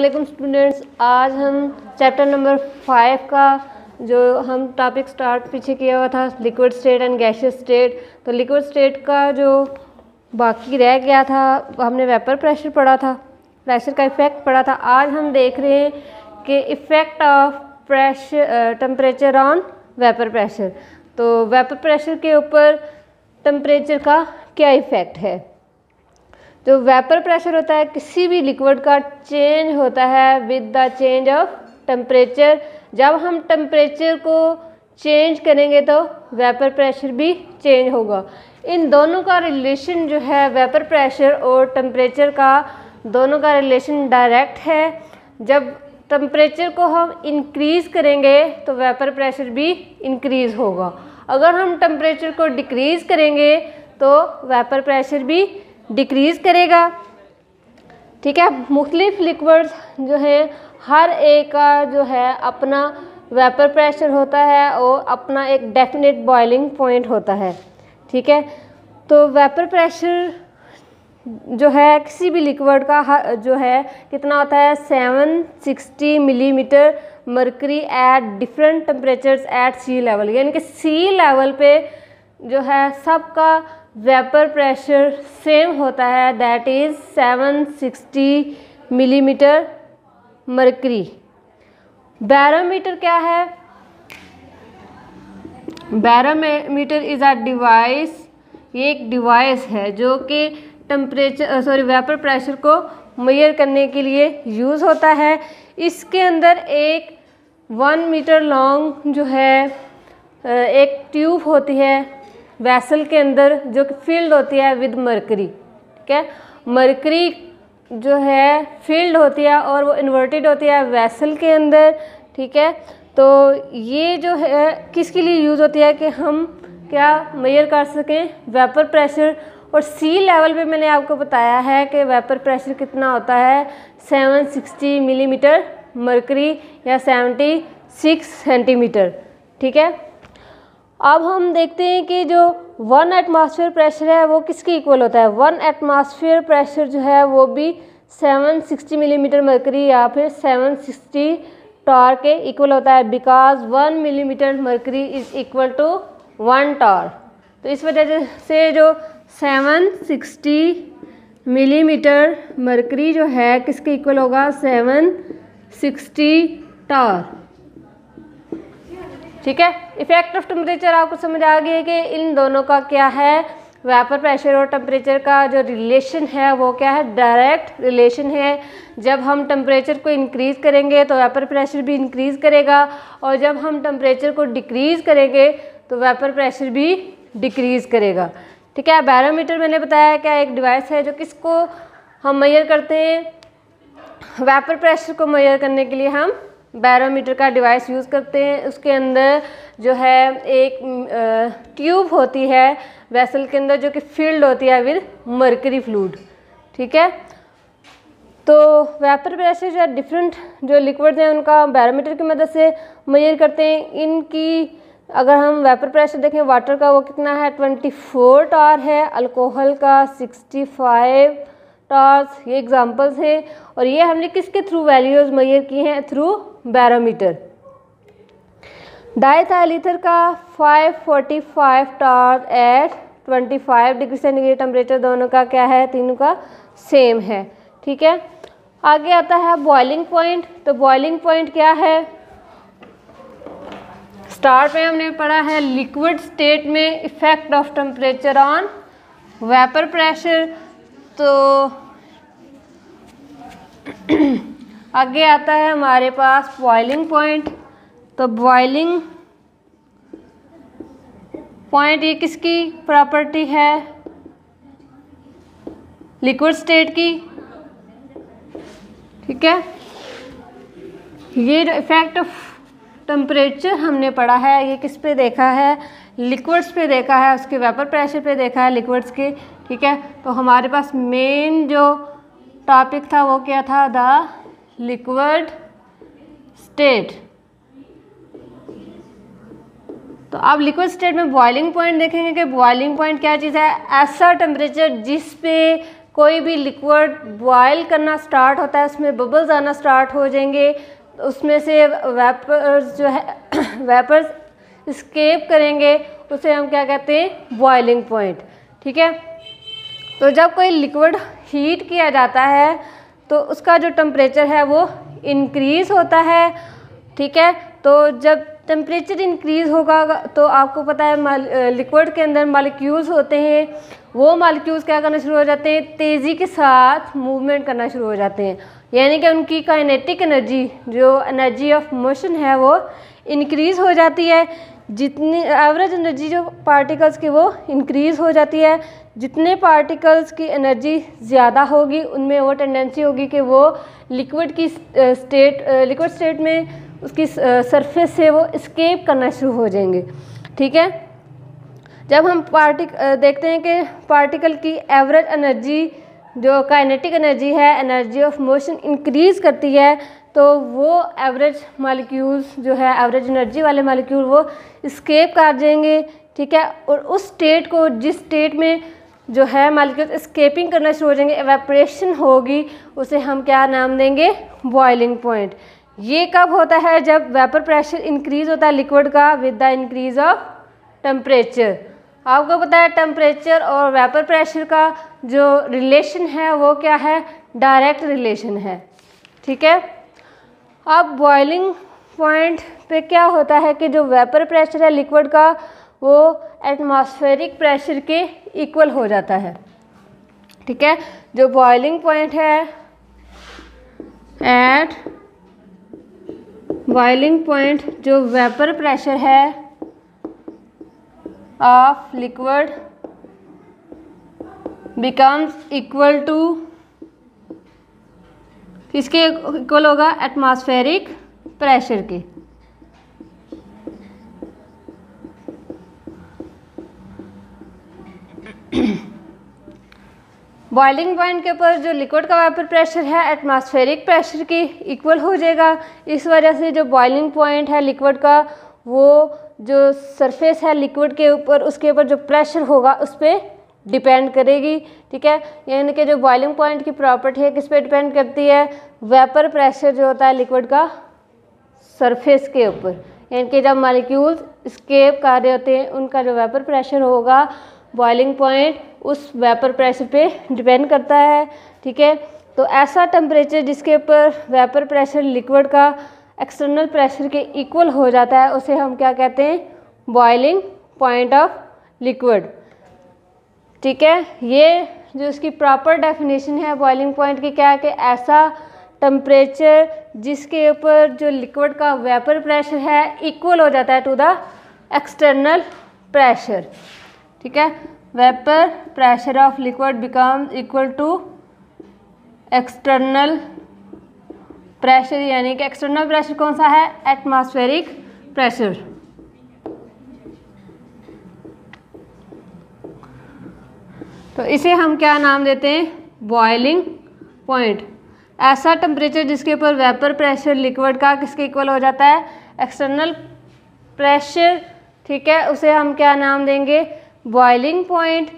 Aslam students आज हम chapter number five का जो हम टॉपिक स्टार्ट पीछे किया हुआ था liquid state and gaseous state तो लिक्विड स्टेट का जो बाकी रह गया था, हमने वेपर प्रेशर पढ़ा था प्रेशर का इफ़ेक्ट पढ़ा था. आज हम देख रहे हैं कि effect of pressure temperature on vapour pressure तो वेपर प्रेशर के ऊपर टेम्परेचर का क्या इफ़ेक्ट है? जो वेपर प्रेशर होता है, किसी भी लिक्विड का चेंज होता है with the change of temperature जब हम टेम्परेचर को चेंज करेंगे तो वेपर प्रेशर भी चेंज होगा। इन दोनों का रिलेशन जो है वेपर प्रेशर और टेम्परेचर का, दोनों का रिलेशन डायरेक्ट है। जब टेम्परेचर को हम इंक्रीज़ करेंगे तो वेपर प्रेशर भी इंक्रीज़ होगा। अगर हम टेम्परेचर को डिक्रीज़ करेंगे तो वेपर प्रेशर भी डिक्रीज़ करेगा। ठीक है? मुख्तलिफ़ लिक्विड्स जो है, हर एक का जो है, अपना वेपर प्रेशर होता है और अपना एक डेफिनेट बॉइलिंग पॉइंट होता है। ठीक है? तो वेपर प्रेशर जो है, किसी भी लिक्विड का जो है, कितना होता है? 760 millimetre mercury at different temperatures at sea level यानी कि सी लेवल पे जो है, सबका वेपर प्रेशर सेम होता है that is 760 millimetre mercury barometer क्या है? बैरोमीटर इज़ अ डिवाइस ये एक डिवाइस है जो कि टेम्परेचर सॉरी वेपर प्रेशर को मेयर करने के लिए यूज़ होता है। इसके अंदर एक वन मीटर लॉन्ग जो है एक ट्यूब होती है वैसल के अंदर जो कि फ़ील्ड होती है विद मरकरी, ठीक है? मरकरी जो है फ़ील्ड होती है और वो इन्वर्टेड होती है वैसल के अंदर, ठीक है? तो ये जो है, किसके लिए यूज़ होती है कि हम क्या मेयर कर सकें? वेपर प्रेशर और सी लेवल पे मैंने आपको बताया है कि वेपर प्रेशर कितना होता है? 760 मिलीमीटर मरकरी या 76 सेंटीमीटर ठीक है? अब हम देखते हैं कि जो वन एटमॉस्फेयर प्रेशर है, वो किसके इक्वल होता है? वन एटमॉस्फेयर प्रेशर जो है, वो भी 760 मिलीमीटर मरकरी या फिर 760 टॉर के इक्वल होता है because one millimetre mercury is equal to one torr तो इस वजह से जो 760 मिलीमीटर मरकरी जो है, किसके इक्वल होगा? 760 टॉर ठीक है? इफ़ेक्ट ऑफ़ टेम्परेचर आपको समझ आ है कि इन दोनों का क्या है? वेपर प्रेशर और टेम्परेचर का जो रिलेशन है वो क्या है? डायरेक्ट रिलेशन है। जब हम टेम्परेचर को इंक्रीज़ करेंगे तो वेपर प्रेशर भी इंक्रीज़ करेगा और जब हम टेम्परेचर को डिक्रीज़ करेंगे तो वेपर प्रेशर भी डिक्रीज़ करेगा। ठीक है? बैरोमीटर मैंने बताया क्या एक डिवाइस है जो किसको हम मैयर करते हैं? वेपर प्रेशर को मैयर करने के लिए हम बैरोमीटर का डिवाइस यूज़ करते हैं। उसके अंदर जो है एक ट्यूब होती है वेसल के अंदर जो कि फ़ील्ड होती है विद मरकरी फ्लूड, ठीक है? तो वेपर प्रेशर जो डिफरेंट, जो लिक्विड्स हैं उनका बैरोमीटर की मदद से मेजर करते हैं। इनकी, अगर हम वेपर प्रेशर देखें, वाटर का वो कितना है? ट्वेंटी फोर टार है, अल्कोहल का सिक्सटी फाइव टार्स, ये एग्जांपल्स हैं। और ये हमने किसके थ्रू वैल्यूज़ मैयर की हैं? थ्रू बैरोमीटर डाइथाइलीथर का 545 torrs at 25 degree centigrade temperature दोनों का क्या है? तीनों का सेम है। ठीक है? आगे आता है बॉइलिंग पॉइंट तो बॉइलिंग पॉइंट क्या है? स्टार्ट में हमने पढ़ा है लिक्विड स्टेट में effect of temperature on vapour pressure तो आगे आता है हमारे पास बॉइलिंग पॉइंट तो बॉइलिंग पॉइंट ये किसकी प्रॉपर्टी है? लिक्विड स्टेट की. ठीक है? ये इफ़ेक्ट ऑफ़ टेम्परेचर हमने पढ़ा है, ये किस पे देखा है? लिक्विड्स पे देखा है, उसके वेपर प्रेशर पे देखा है लिक्विड्स के. ठीक है? तो हमारे पास मेन जो टॉपिक था वो क्या था? The liquid state. तो आप लिक्विड स्टेट में बॉइलिंग पॉइंट देखेंगे कि बॉइलिंग पॉइंट क्या चीज़ है? ऐसा टेम्परेचर जिस पे कोई भी लिक्विड बॉयल करना स्टार्ट होता है, उसमें बबल्स आना स्टार्ट हो जाएँगे, उसमें से वेपर्स जो है वेपर्स स्केप करेंगे, उसे हम क्या कहते हैं? बॉइलिंग पॉइंट ठीक है? तो जब कोई लिक्विड हीट किया जाता है तो उसका जो टेम्परेचर है वो इंक्रीज़ होता है, ठीक है? तो जब टेम्परेचर इंक्रीज़ होगा तो आपको पता है लिक्विड के अंदर मालिक्यूल्स होते हैं। वो मालिक्यूल्स क्या करना शुरू हो जाते हैं? तेज़ी के साथ मूवमेंट करना शुरू हो जाते हैं। यानी कि उनकी काइनेटिक एनर्जी जो एनर्जी ऑफ़ मोशन है, वो इंक्रीज़ हो जाती है। जितनी एवरेज एनर्जी जो पार्टिकल्स की वो इंक्रीज़ हो जाती है, जितने पार्टिकल्स की एनर्जी ज़्यादा होगी, उनमें वो टेंडेंसी होगी कि वो लिक्विड की स्टेट लिक्विड स्टेट में उसकी सरफेस से वो स्केप करना शुरू हो जाएँगे। ठीक है? जब हम पार्टिक देखते हैं कि पार्टिकल की एवरेज एनर्जी जो काइनेटिक एनर्जी है एनर्जी ऑफ़ मोशन इंक्रीज़ करती है तो वो एवरेज मालिक्यूल्स जो है एवरेज एनर्जी वाले मालिक्यूल वो स्केप कर जाएँगे ठीक है? और उस स्टेट को, जिस स्टेट में जो है मालिक्यूल स्केपिंग करना शुरू हो जाएँगे एवेपरेशन होगी, उसे हम क्या नाम देंगे? बॉइलिंग पॉइंट ये कब होता है? जब वेपर प्रेशर इंक्रीज होता है लिक्विड का with the increase of temperature आपको पता है टेम्परेचर और वेपर प्रेशर का जो रिलेशन है, वो क्या है? डायरेक्ट रिलेशन है. ठीक है? अब बॉइलिंग पॉइंट पे क्या होता है कि जो वेपर प्रेशर है लिक्विड का, वो एटमॉस्फेरिक प्रेशर के इक्वल हो जाता है। ठीक है? जो बॉइलिंग पॉइंट है एट बॉइलिंग पॉइंट जो वेपर प्रेशर है ऑफ़ लिक्विड बिकम्स इक्वल किसके इक्वल होगा एटमॉस्फेरिक प्रेशर के। बॉइलिंग पॉइंट के ऊपर जो लिक्विड का वेपर प्रेशर है एटमॉस्फेरिक प्रेशर की इक्वल हो जाएगा। इस वजह से जो बॉइलिंग पॉइंट है लिक्विड का, वो जो सरफेस है लिक्विड के ऊपर, उसके ऊपर जो प्रेशर होगा, उस पर डिपेंड करेगी, ठीक है? यानी कि जो बॉइलिंग पॉइंट की प्रॉपर्टी है, किस पे डिपेंड करती है? वेपर प्रेशर जो होता है लिक्विड का सरफेस के ऊपर। यानी कि जब मालिक्यूल्स स्केप कर रहे होते हैं, उनका जो वेपर प्रेशर होगा बॉइलिंग पॉइंट उस वेपर प्रेशर पे डिपेंड करता है, ठीक है? तो ऐसा टेम्परेचर जिसके ऊपर वेपर प्रेशर लिक्विड का एक्सटर्नल प्रेशर के इक्वल हो जाता है, उसे हम क्या कहते हैं? बॉइलिंग पॉइंट ऑफ़ लिक्विड ठीक है? ये जो इसकी प्रॉपर डेफिनेशन है बॉइलिंग पॉइंट की क्या है कि ऐसा टेम्परेचर जिसके ऊपर जो लिक्विड का वेपर प्रेशर है इक्वल हो जाता है टू द एक्सटर्नल प्रेशर ठीक है? Vapour pressure of liquid become equal to external pressure यानी कि एक्सटर्नल प्रेशर कौन सा है? एटमॉस्फेरिक प्रेशर तो इसे हम क्या नाम देते हैं? बॉइलिंग पॉइंट ऐसा टेम्परेचर जिसके ऊपर वेपर प्रेशर लिक्विड का किसके इक्वल हो जाता है? एक्सटर्नल प्रेशर ठीक है, उसे हम क्या नाम देंगे? बॉइलिंग पॉइंट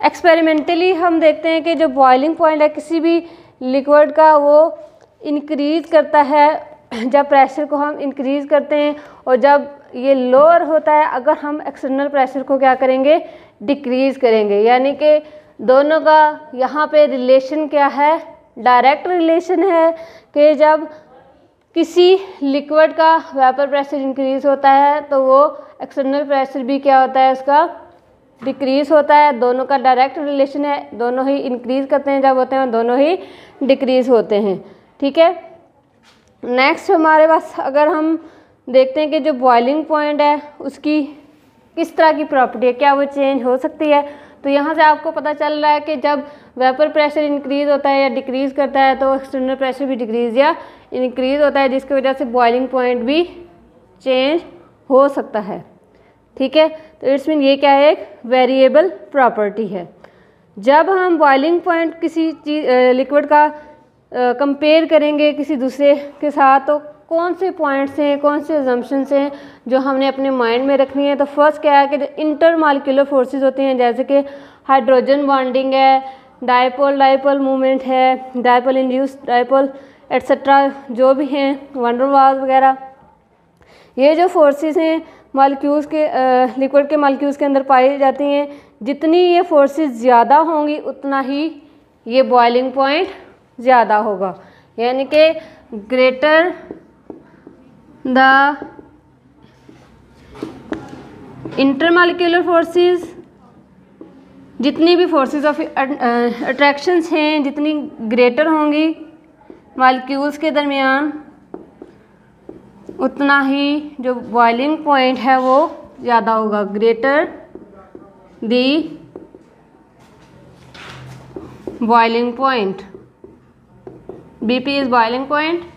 एक्सपेरिमेंटली हम देखते हैं कि जो बॉइलिंग पॉइंट है, किसी भी लिक्विड का वो इंक्रीज़ करता है। जब प्रेशर को हम इंक्रीज़ करते हैं और जब ये लोअर होता है, अगर हम एक्सटर्नल प्रेशर को क्या करेंगे? डिक्रीज़ करेंगे। यानी कि दोनों का यहाँ पे रिलेशन क्या है? डायरेक्ट रिलेशन है कि जब किसी लिक्विड का वेपर प्रेशर इंक्रीज़ होता है तो वो एक्सटर्नल प्रेशर भी क्या होता है? उसका डिक्रीज़ होता है। दोनों का डायरेक्ट रिलेशन है, दोनों ही इंक्रीज़ करते हैं, जब होते हैं, दोनों ही डिक्रीज़ होते हैं। ठीक है? नेक्स्ट हमारे पास अगर हम देखते हैं कि जो बॉइलिंग पॉइंट है, उसकी किस तरह की प्रॉपर्टी है, क्या वो चेंज हो सकती है? तो यहाँ से आपको पता चल रहा है कि जब वेपर प्रेशर इंक्रीज़ होता है या डिक्रीज़ करता है तो एक्सटर्नल प्रेशर भी डिक्रीज़ या इंक्रीज़ होता है, जिसकी वजह से बॉइलिंग पॉइंट भी चेंज हो सकता है। ठीक है? तो इट्स मीन ये क्या है? एक वेरिएबल प्रॉपर्टी है। जब हम बॉइलिंग पॉइंट किसी चीज़ लिक्विड का कंपेयर करेंगे किसी दूसरे के साथ तो कौन से पॉइंट्स हैं, कौन से एजम्पन्स हैं जो हमने अपने माइंड में रखनी है? तो फ़र्स्ट क्या है कि जो इंटर मालिकुलर फोर्सेज होते हैं, जैसे कि हाइड्रोजन बॉन्डिंग है डायपोल डायपोल मूवमेंट है डायपोल इंड्यूस डायपोल एट्सट्रा जो भी हैं वंडरवाल वगैरह। ये जो फोर्सेस हैं मालिक्यूल्स के लिक्विड के मालिक्यूल्स के अंदर पाई जाती हैं। जितनी ये फोर्सेस ज़्यादा होंगी, उतना ही ये बॉइलिंग पॉइंट ज़्यादा होगा। यानी कि ग्रेटर द इंटरमालिक्यूलर फोर्सेस, जितनी भी फोर्सेस ऑफ़ अट्रैक्शंस हैं, जितनी ग्रेटर होंगी मालिक्यूल्स के दरमियान, उतना ही जो बॉइलिंग पॉइंट है वो ज़्यादा होगा। Greater the boiling point B P is boiling point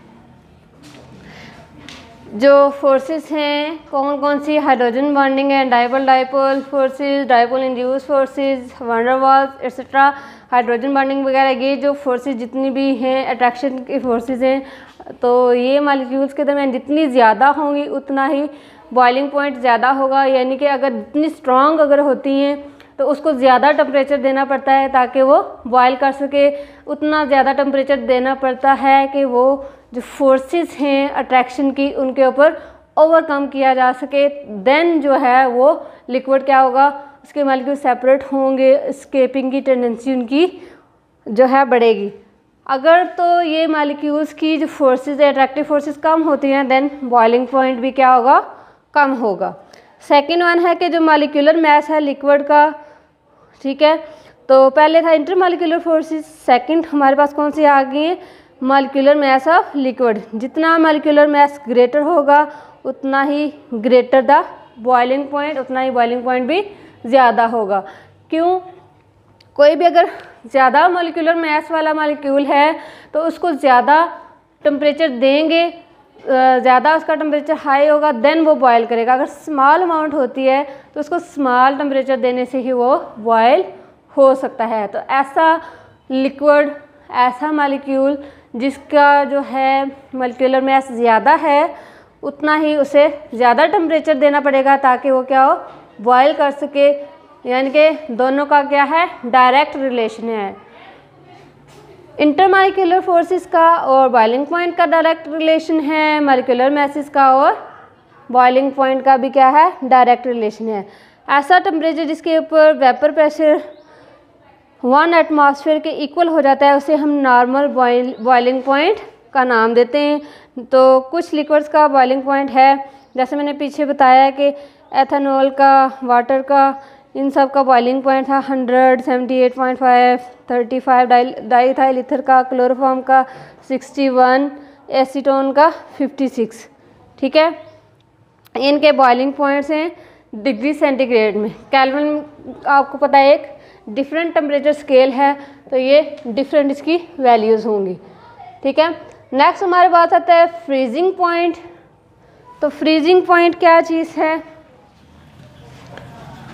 जो फोर्सेस हैं कौन कौन सी हाइड्रोजन बॉन्डिंग है dipole dipole forces dipole induce forces van der Waals etcetera hydrogen bonding वगैरह, ये जो फोर्सेस जितनी भी हैं अट्रैक्शन की फोर्सेस हैं तो ये मालिक्यूल्स के दरमियान जितनी ज़्यादा होंगी, उतना ही बॉइलिंग पॉइंट ज़्यादा होगा। यानी कि अगर जितनी स्ट्रॉन्ग अगर होती हैं तो उसको ज़्यादा टम्परेचर देना पड़ता है ताकि वो बॉयल कर सके। उतना ज़्यादा टम्परेचर देना पड़ता है कि वो जो फोर्सेस हैं अट्रैक्शन की, उनके ऊपर ओवरकम किया जा सके देन जो है वो लिक्विड क्या होगा? उसके मालिक्यूल सेपरेट होंगे स्केपिंग की टेंडेंसी उनकी जो है बढ़ेगी। अगर तो ये मालिक्यूल्स की जो फोर्सेस है अट्रैक्टिव फोर्सेस कम होती हैं देन बॉइलिंग पॉइंट भी क्या होगा? कम होगा। सेकेंड वन है कि जो मालिक्यूलर मैस है लिक्विड का, ठीक है? तो पहले था इंटर मालिकुलर फोर्सेस सेकंड हमारे पास कौन सी आ गई है? मालिकुलर मैस ऑफ़ लिक्विड जितना मालिकुलर मैस ग्रेटर होगा, उतना ही ग्रेटर द बॉइलिंग पॉइंट उतना ही बॉइलिंग पॉइंट भी ज़्यादा होगा। क्यों? कोई भी अगर ज़्यादा मोलिकुलर मैस वाला मालिक्यूल है तो उसको ज़्यादा टम्परेचर देंगे ज़्यादा उसका टेम्परेचर हाई होगा देन वो बॉयल करेगा। अगर स्मॉल अमाउंट होती है तो उसको स्मॉल टेम्परेचर देने से ही वो बॉयल हो सकता है। तो ऐसा लिक्विड ऐसा मालिक्यूल जिसका जो है मलिकुलर मैस ज़्यादा है, उतना ही उसे ज़्यादा टेम्परेचर देना पड़ेगा ताकि वो क्या हो बॉयल कर सके। यानी कि दोनों का क्या है डायरेक्ट रिलेशन है। इंटरमालिकुलर फोर्सेस का और बॉइलिंग पॉइंट का डायरेक्ट रिलेशन है मालिकुलर मैसेस का और बॉइलिंग पॉइंट का भी क्या है डायरेक्ट रिलेशन है। ऐसा टेम्परेचर जिसके ऊपर वेपर प्रेशर वन एटमॉस्फेयर के इक्वल हो जाता है, उसे हम नॉर्मल बॉइल, बॉइलिंग पॉइंट का नाम देते हैं। तो कुछ लिक्विड्स का बॉइलिंग पॉइंट है, जैसे मैंने पीछे बताया कि एथेनॉल का वाटर का, इन सब का बॉइलिंग पॉइंट था, hundred, seventy eight point five, thirty five di di ether का, क्लोरोफॉर्म का, सिक्सटी वन, एसीटोन का, फिफ्टी सिक्स, ठीक है? इनके बॉइलिंग पॉइंट्स हैं डिग्री सेंटीग्रेड में। कैलविन, आपको पता है एक डिफरेंट टेम्परेचर स्केल है तो ये डिफरेंट इसकी वैल्यूज़ होंगी। ठीक है? नेक्स्ट हमारे पास आता है फ्रीजिंग पॉइंट तो फ्रीजिंग पॉइंट क्या चीज़ है?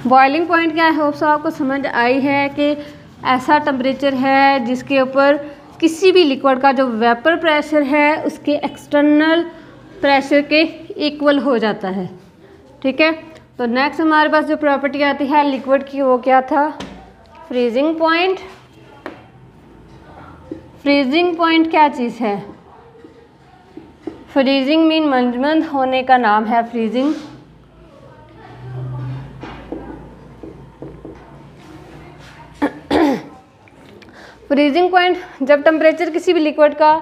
बॉइलिंग पॉइंट क्या है? होप्स आपको समझ आई है कि ऐसा टेम्परेचर है जिसके ऊपर किसी भी लिक्विड का जो वेपर प्रेशर है, उसके एक्सटर्नल प्रेशर के इक्वल हो जाता है। ठीक है? तो नेक्स्ट हमारे पास जो प्रॉपर्टी आती है लिक्विड की, वो क्या था? फ्रीजिंग पॉइंट फ्रीजिंग पॉइंट क्या चीज़ है? फ्रीजिंग मीन मंजमंद होने का नाम है फ्रीजिंग फ्रीजिंग पॉइंट जब टेम्परेचर किसी भी लिक्विड का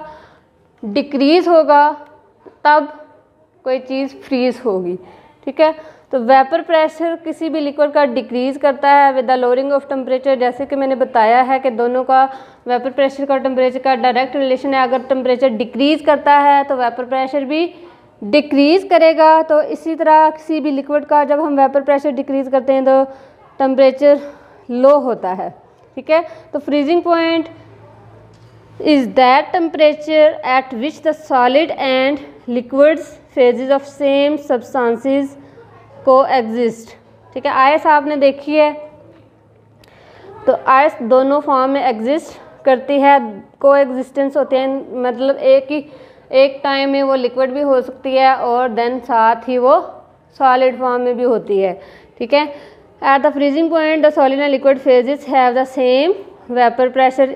डिक्रीज़ होगा, तब कोई चीज़ फ्रीज होगी, ठीक है? तो वेपर प्रेशर किसी भी लिक्विड का डिक्रीज़ करता है with the lowering of temperature जैसे कि मैंने बताया है कि दोनों का वेपर प्रेशर का टेम्परेचर का डायरेक्ट रिलेशन है। अगर टेम्परेचर डिक्रीज़ करता है तो वेपर प्रेशर भी डिक्रीज़ करेगा। तो इसी तरह किसी भी लिक्विड का जब हम वेपर प्रेशर डिक्रीज़ करते हैं तो टेम्परेचर लो होता है। ठीक है? तो freezing point is that temperature at which the solid and liquids phases of same substances coexist ठीक है, आयस आपने देखी है? तो आयस दोनों फॉर्म में एग्जिस्ट करती है को एग्जिस्टेंस होते हैं मतलब एक ही, एक टाइम में वो लिक्विड भी हो सकती है और देन साथ ही वो सॉलिड फॉर्म में भी होती है। ठीक है at the freezing point the solid and liquid phases have the same vapour pressure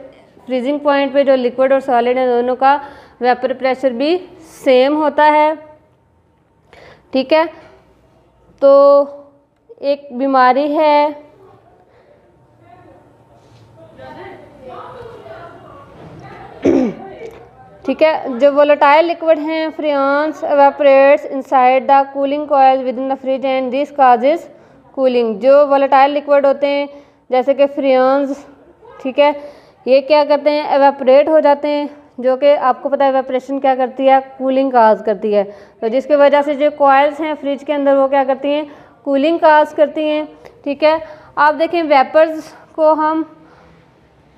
freezing point पे जो लिक्विड और सॉलिड है, दोनों का वेपर प्रेशर भी सेम होता है। ठीक है तो एक बीमारी है। ठीक है, जो वोलेटाइल लिक्विड हैं freons evaporates inside the cooling coil within the fridge and this causes cooling जो वोलेटाइल लिक्विड होते हैं, जैसे कि फ्रियंस ठीक है, ये क्या करते हैं एवेपरेट हो जाते हैं। जो कि आपको पता है वेपरेशन क्या करती है? कूलिंग काज करती है। तो जिसकी वजह से जो कॉयल्स हैं फ्रिज के अंदर, वो क्या करती हैं? कूलिंग काज करती हैं, ठीक है? आप देखें वेपर्स को हम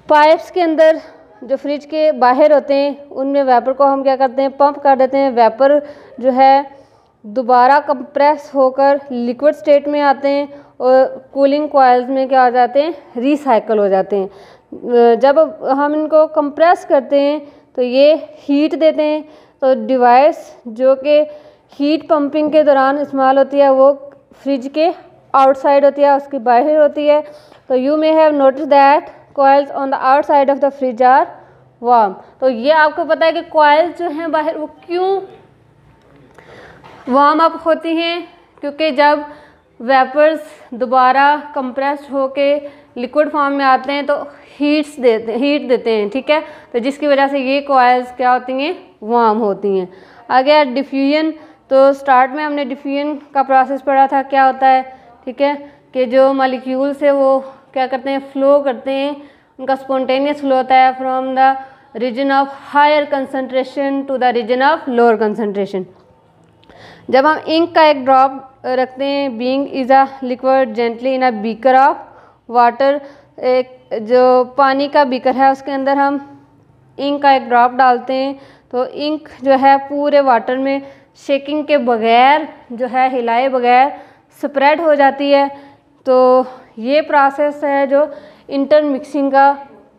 पाइप्स के अंदर जो फ्रिज के बाहर होते हैं, उनमें वेपर को हम क्या करते हैं? पंप कर देते हैं। वेपर जो है, दोबारा कंप्रेस होकर लिक्विड स्टेट में आते हैं और कूलिंग कॉयल्स में क्या हो जाते हैं? रिसाइकल हो जाते हैं। जब हम इनको कंप्रेस करते हैं तो ये हीट देते हैं। तो डिवाइस जो कि हीट पंपिंग के दौरान इस्तेमाल होती है, वो फ्रिज के आउटसाइड होती है, उसकी बाहर होती है। तो you may have notice that coils on the outside of the fridge are warm तो ये आपको पता है कि कॉयल्स जो हैं बाहर वो क्यों वार्म अप होती हैं? क्योंकि जब वेपर्स दोबारा कंप्रेस होके लिक्विड फॉर्म में आते हैं तो हीट्स देते, हीट देते हैं, ठीक है? तो जिसकी वजह से ये कॉयल्स क्या होती हैं? वार्म होती हैं। आगे डिफ्यूजन तो स्टार्ट में हमने डिफ्यूजन का प्रोसेस पढ़ा था, क्या होता है, ठीक है? कि जो मालिक्यूल्स है वो क्या करते हैं? फ्लो करते हैं। उनका स्पॉन्टेनियस फ्लो होता है from the region of higher concentration to the region of lower concentration जब हम इंक का एक ड्रॉप रखते हैं। Being is a liquid gently in a beaker of water एक जो पानी का बीकर है, उसके अंदर हम इंक का एक ड्रॉप डालते हैं। तो इंक जो है पूरे वाटर में शेकिंग के बगैर, जो है हिलाए बगैर स्प्रेड हो जाती है। तो ये प्रोसेस है जो इंटरमिक्सिंग का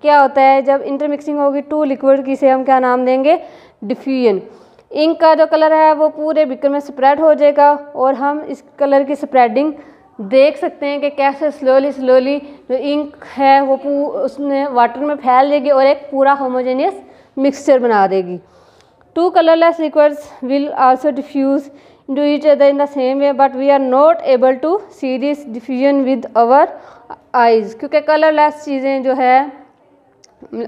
क्या होता है। जब इंटरमिक्सिंग होगी टू लिक्विड की से हम क्या नाम देंगे? डिफ्यूजन इंक का जो कलर है वो पूरे बिकर में स्प्रेड हो जाएगा और हम इस कलर की स्प्रेडिंग देख सकते हैं कि कैसे स्लोली स्लोली जो इंक है वो उसमें वाटर में फैल जाएगी और एक पूरा होमोजेनियस मिक्सचर बना देगी। Two colourless liquids will also diffuse into each other in the same way, but we are not able to see this diffusion with our eyes, क्योंकि कलरलेस चीज़ें जो है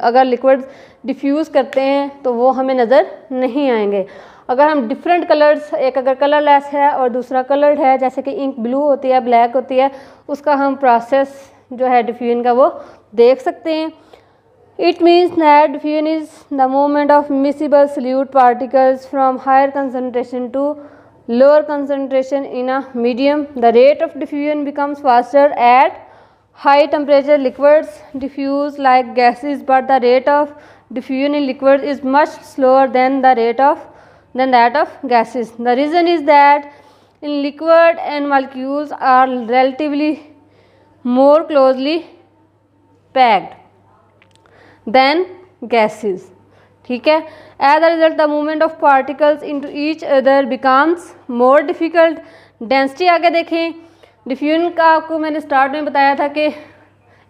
अगर लिक्विड डिफ्यूज़ करते हैं तो वो हमें नज़र नहीं आएँगे। अगर हम डिफरेंट कलर्स एक अगर कलरलेस है और दूसरा कलर्ड है, जैसे कि इंक ब्लू होती है ब्लैक होती है, उसका हम प्रोसेस जो है डिफ्यूजन का वो देख सकते हैं। It means that diffusion is the movement of miscible solute particles from higher concentration to lower concentration in a medium. The rate of diffusion becomes faster at high temperature liquids diffuse like gases but the rate of diffusion in liquid is much slower than the rate of than that of gases the reason is that in liquid and molecules are relatively more closely packed than gases ठीक है? As a result the movement of particles in to each other becomes more difficult density आगे देखें. Diffusion का आपको मैंने start में बताया था कि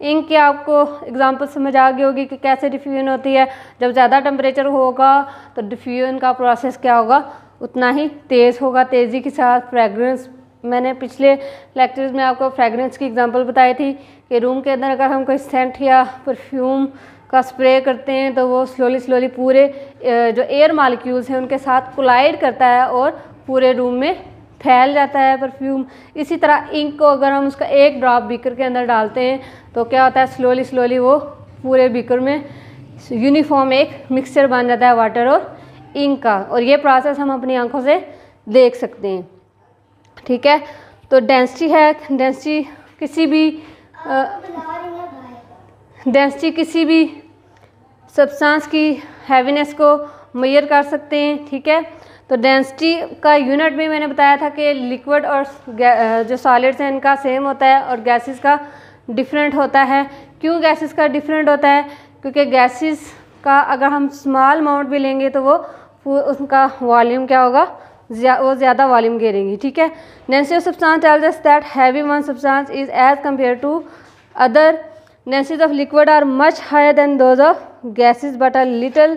इंक की आपको एग्जांपल समझ आ गई होगी कि कैसे डिफ्यूजन होती है। जब ज़्यादा टेम्परेचर होगा तो डिफ्यूजन का प्रोसेस क्या होगा? उतना ही तेज़ होगा, तेज़ी के साथ फ्रेगरेंस मैंने पिछले लेक्चर्स में आपको फ्रेगरेंस की एग्जांपल बताई थी कि रूम के अंदर अगर हम कोई सेंट या परफ्यूम का स्प्रे करते हैं तो वो स्लोली स्लोली पूरे जो एयर मालिक्यूल्स हैं, उनके साथ कोलाइड करता है और पूरे रूम में फैल जाता है परफ्यूम इसी तरह इंक को अगर हम उसका एक ड्रॉप बीकर के अंदर डालते हैं तो क्या होता है? स्लोली स्लोली वो पूरे बीकर में यूनिफॉर्म एक मिक्सचर बन जाता है वाटर और इंक का। और ये प्रोसेस हम अपनी आँखों से देख सकते हैं। ठीक है? तो डेंसिटी है डेंसिटी किसी भी डेंसिटी किसी भी सब्सटेंस की हैवीनेस को मैयर कर सकते हैं। ठीक है? तो डेंसिटी का यूनिट भी मैंने बताया था कि लिक्विड और जो सॉलिड्स हैं, इनका सेम होता है और गैसेस का डिफरेंट होता है। क्यों गैसेस का डिफरेंट होता है? क्योंकि गैसेस का अगर हम स्मॉल अमाउंट भी लेंगे तो वो उसका वॉल्यूम क्या होगा? वो ज़्यादा वॉल्यूम घेरेंगी ठीक है? Density of substance tells us that heavy one substance is as compare to other densities of liquid are much higher than those of gases, but a little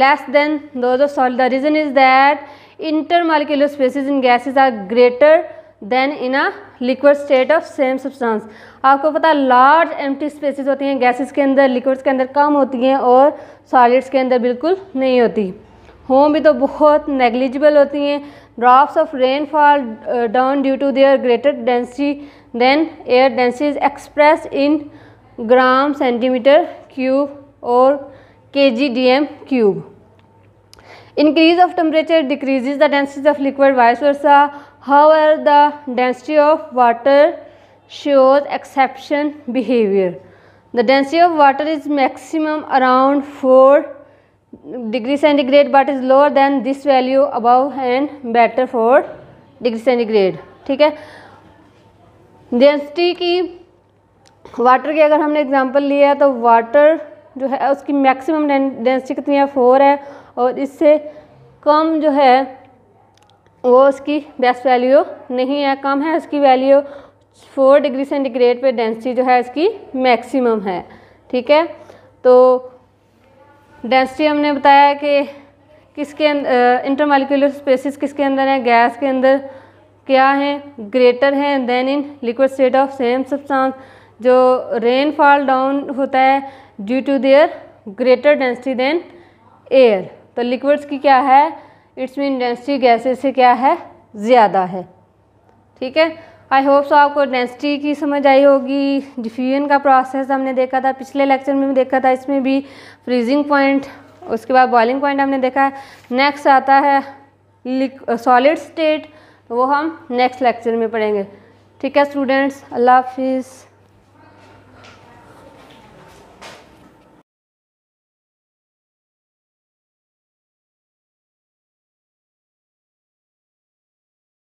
less than those of solid the reason is that intermolecular spaces in gases are greater than in a liquid state of same substance. आपको पता large empty spaces होती हैं gases के अंदर liquids के अंदर कम होती हैं और सॉलिड्स के अंदर बिल्कुल नहीं होती। होम भी तो बहुत नेग्लिजिबल होती हैं। Drops of rainfall down due to their greater density than air density is express in gram centimetre cube और k g d m cube increase of temperature decrease the density of liquid vice versa how are the density of water shows exception behaviour the density of water is maximum around four degree centigrade but is lower than this value above and better four degree centigrade ठीक है? Density की water की अगर हमने example लिया है तो water जो है, उसकी मैक्सिमम डेंसिटी कितनी है? फोर है। और इससे कम जो है, वो उसकी बेस्ट वैल्यू नहीं है। कम है उसकी वैल्यू फोर डिग्री सेंटीग्रेड पे डेंसिटी जो है, इसकी मैक्सिमम है। ठीक है? तो डेंसिटी हमने बताया कि किसके इंटरमालिकुलर स्पेसिस किसके अंदर हैं? गैस के अंदर क्या है? ग्रेटर है than in liquid state of same substance जो रेन फॉल डाउन होता है due to their greater density than air तो लिक्विड्स की क्या है? इट्स मीन डेंसिटी गैसेस से क्या है? ज़्यादा है। ठीक है? आई होप सो आपको डेंसिटी की समझ आई होगी। डिफ्यूजन का प्रोसेस हमने देखा था, पिछले लेक्चर में भी देखा था, इसमें भी फ्रीजिंग पॉइंट उसके बाद बॉइलिंग पॉइंट हमने देखा। है नेक्स्ट आता है सॉलिड स्टेट तो वो हम नेक्स्ट लेक्चर में पढ़ेंगे। ठीक है स्टूडेंट्स अल्लाह हाफिज़